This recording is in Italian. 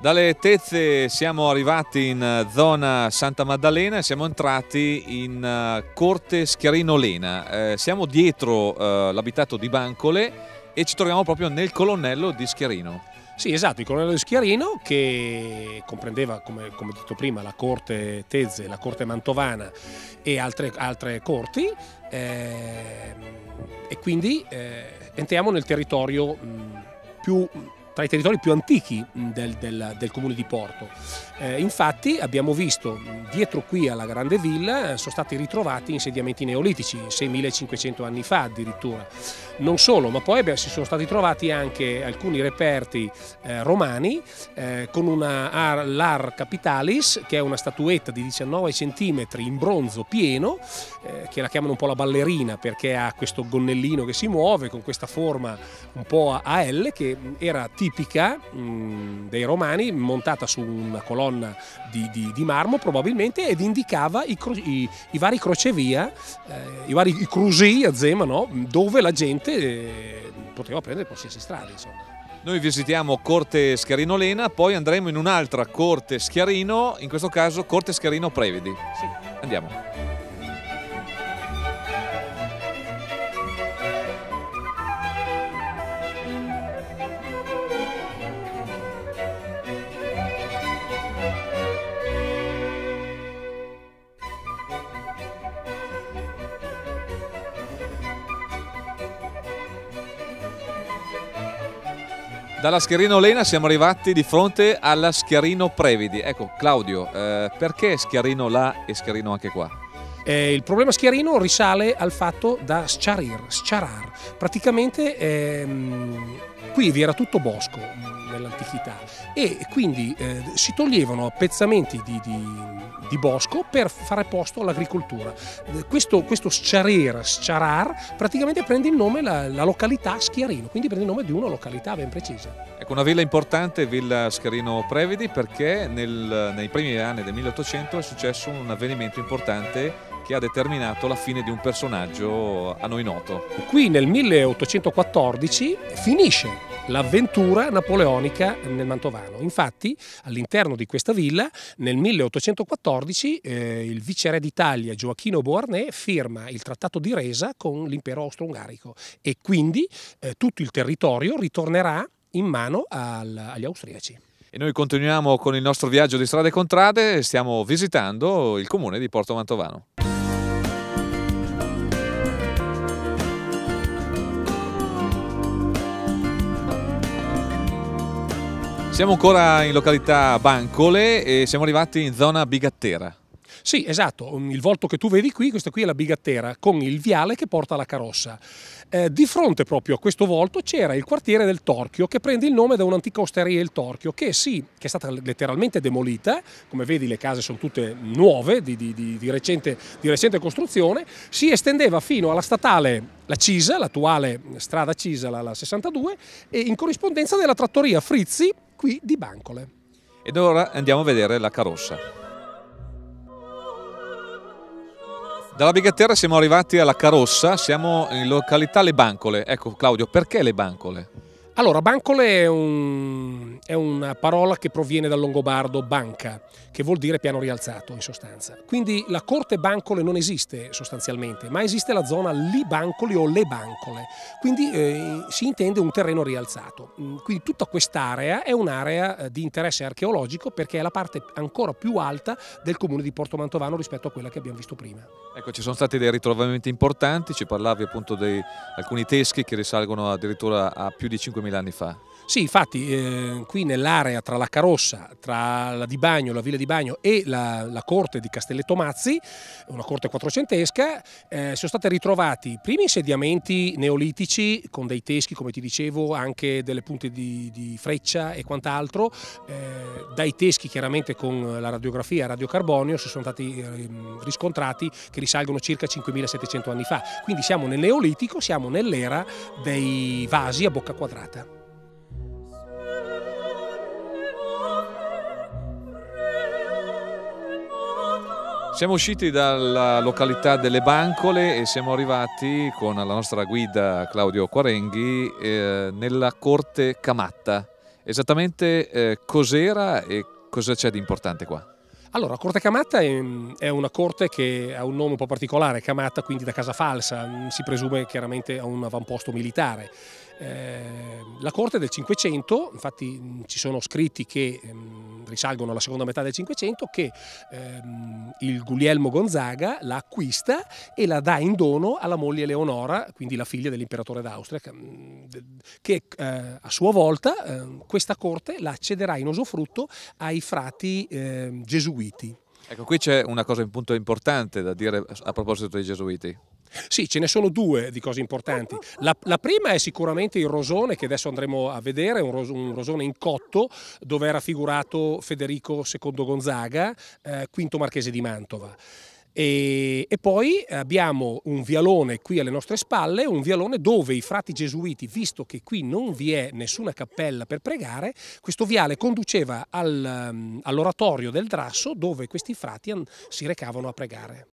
Dalle Tezze siamo arrivati in zona Santa Maddalena e siamo entrati in eh, Corte Schiarino Lena. Eh, siamo dietro eh, l'abitato di Bancole e ci troviamo proprio nel colonnello di Schiarino. Sì, esatto, il colonnello di Schiarino che comprendeva, come, come detto prima, la corte Tezze, la corte Mantovana e altre, altre corti eh, e quindi eh, entriamo nel territorio mh, più tra i territori più antichi del, del, del comune di Porto. Eh, infatti abbiamo visto dietro qui alla Grande Villa eh, sono stati ritrovati insediamenti neolitici, 6500 anni fa addirittura. Non solo, ma poi si sono stati trovati anche alcuni reperti eh, romani eh, con una l'Ar Capitalis, che è una statuetta di 19 cm in bronzo pieno, eh, che la chiamano un po' la ballerina perché ha questo gonnellino che si muove con questa forma un po' a L che era tipica mh, dei romani montata su una colonna di, di, di marmo probabilmente ed indicava i, i, i vari crocevia, eh, i vari crusi a Zema, no? dove la gente eh, poteva prendere qualsiasi strada. Insomma. Noi visitiamo Corte Schiarino Lena, poi andremo in un'altra Corte Schiarino, in questo caso Corte Schiarino Previdi. Sì. Andiamo. Dalla Schiarino Lena siamo arrivati di fronte alla Schiarino Previdi. Ecco, Claudio, eh, perché Schiarino là e Schiarino anche qua? Eh, il problema Schiarino risale al fatto da sciarir, sciarar. Praticamente ehm, qui vi era tutto bosco nell'antichità e quindi eh, si toglievano appezzamenti di, di, di, bosco per fare posto all'agricoltura. Questo, questo sciarir, sciarar, praticamente prende il nome la, la, località Schiarino, quindi prende il nome di una località ben precisa. Ecco, una villa importante, Villa Schiarino Previdi, perché nel, nei primi anni del 1800 è successo un avvenimento importante che ha determinato la fine di un personaggio a noi noto. Qui nel 1814 finisce l'avventura napoleonica nel Mantovano. Infatti all'interno di questa villa nel 1814 eh, il viceré d'Italia Gioacchino Beauharnais firma il trattato di resa con l'impero austro-ungarico e quindi eh, tutto il territorio ritornerà in mano al, agli austriaci. E noi continuiamo con il nostro viaggio di strade contrade stiamo visitando il comune di Porto Mantovano. Siamo ancora in località Bancole e siamo arrivati in zona Bigattera. Sì, esatto, il volto che tu vedi qui, questa qui è la Bigattera, con il viale che porta alla carrozza. Eh, di fronte proprio a questo volto c'era il quartiere del Torchio, che prende il nome da un'antica osteria il Torchio, che sì, che è stata letteralmente demolita, come vedi le case sono tutte nuove, di, di, di, di recente, recente, costruzione, si estendeva fino alla statale, la Cisa, l'attuale strada Cisa, la, la 62, e in corrispondenza della trattoria Frizzi, qui di Bancole. Ed ora andiamo a vedere la carrozza. Dalla Bigatterra siamo arrivati alla Carossa, siamo in località Le Bancole. Ecco Claudio, perché Le Bancole? Allora, bancole è, un, è, una parola che proviene dal longobardo banca, che vuol dire piano rialzato in sostanza. Quindi la corte bancole non esiste sostanzialmente, ma esiste la zona li bancoli o le bancole. Quindi eh, si intende un terreno rialzato. Mm, quindi tutta quest'area è un'area eh, di interesse archeologico perché è la parte ancora più alta del comune di Porto Mantovano rispetto a quella che abbiamo visto prima. Ecco, ci sono stati dei ritrovamenti importanti, ci parlavi appunto di alcuni teschi che risalgono addirittura a più di 5.000 2000 anni fa. Sì, infatti eh, qui nell'area tra la Carossa, tra la Di Bagno, la Villa di Bagno e la, la corte di Castelletto Mazzi, una corte quattrocentesca, eh, sono stati ritrovati primi insediamenti neolitici con dei teschi, come ti dicevo, anche delle punte di, di freccia e quant'altro, eh, dai teschi chiaramente con la radiografia a radiocarbonio sono stati eh, riscontrati che risalgono circa 5700 anni fa. Quindi siamo nel Neolitico, siamo nell'era dei vasi a bocca quadrata. Siamo usciti dalla località delle Bancole e siamo arrivati con la nostra guida Claudio Quarenghi eh, nella corte Camatta. Esattamente eh, cos'era e cosa c'è di importante qua? Allora, Corte Camatta è, una corte che ha un nome un po' particolare, Camatta quindi da casa falsa, si presume chiaramente a un avamposto militare. Eh, la corte del Cinquecento, infatti ci sono scritti che ehm, risalgono alla seconda metà del Cinquecento, che ehm, il Guglielmo Gonzaga la acquista e la dà in dono alla moglie Leonora, quindi la figlia dell'imperatore d'Austria, che eh, a sua volta eh, questa corte la cederà in usufrutto ai frati ehm, gesuiti. Ecco, qui c'è una cosa un punto importante da dire a proposito dei gesuiti. Sì, ce ne sono due di cose importanti. La, la, prima è sicuramente il rosone che adesso andremo a vedere, un, ros, un rosone in cotto dove era raffigurato Federico II Gonzaga, eh, quinto marchese di Mantova. E, e, poi abbiamo un vialone qui alle nostre spalle, un vialone dove i frati gesuiti, visto che qui non vi è nessuna cappella per pregare, questo viale conduceva al, all'oratorio del Drasso dove questi frati si recavano a pregare.